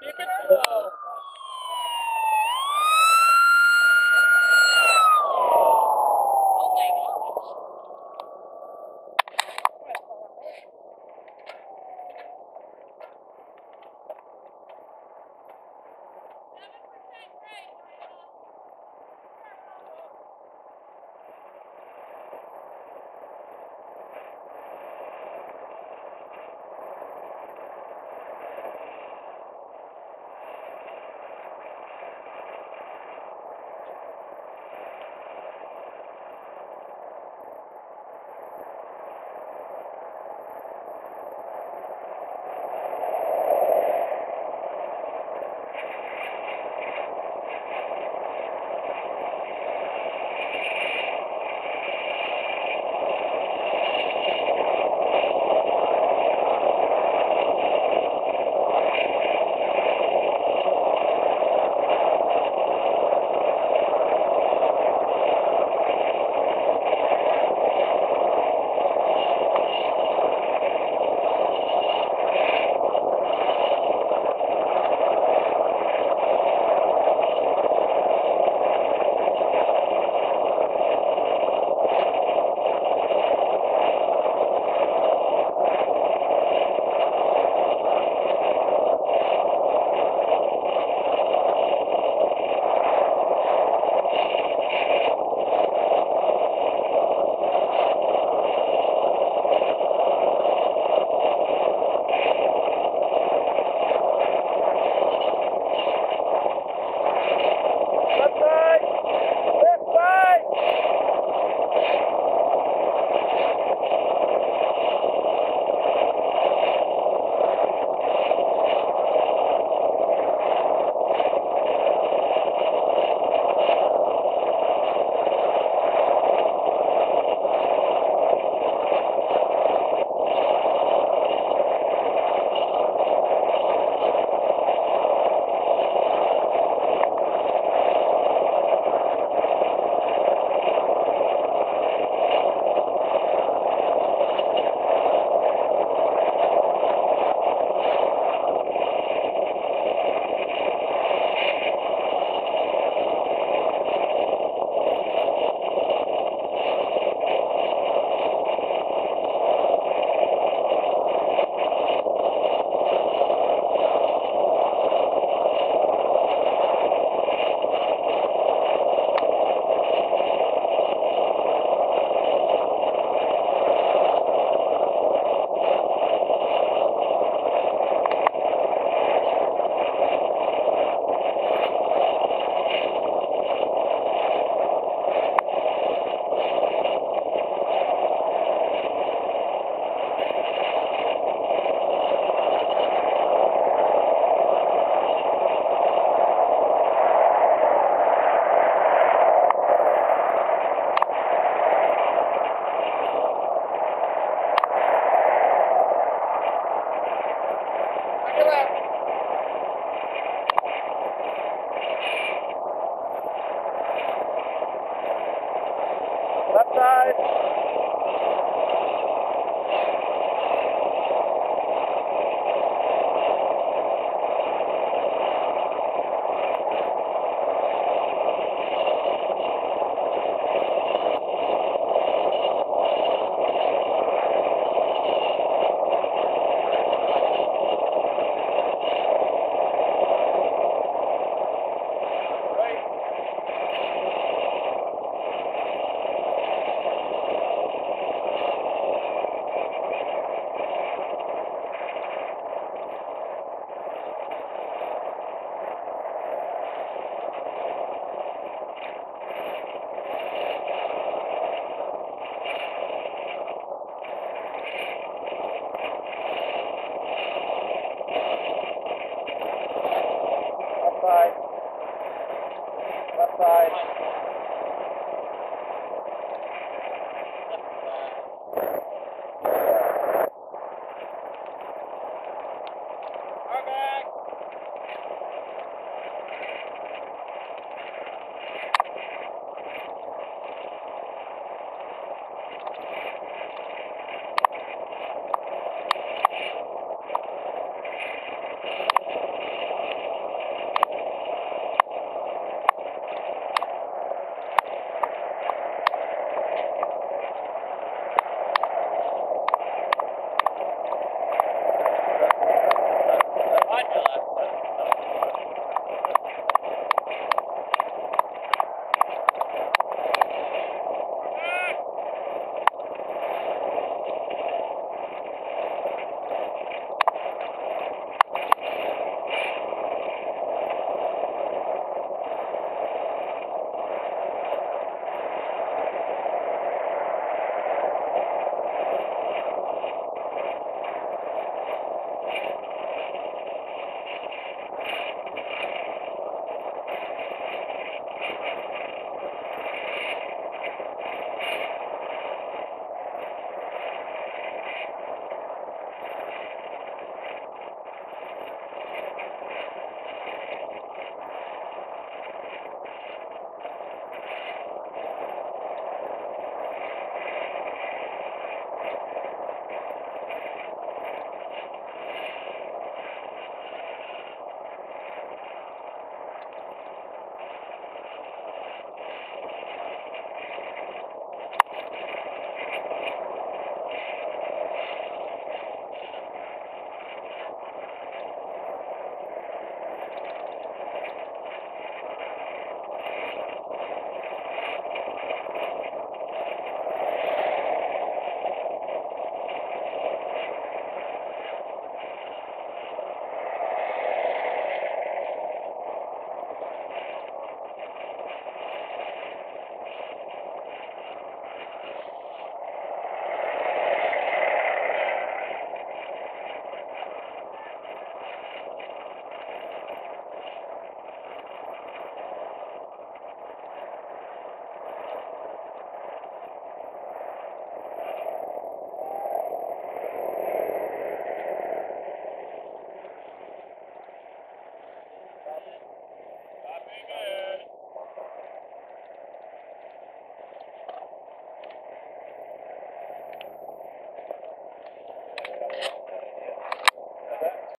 Keep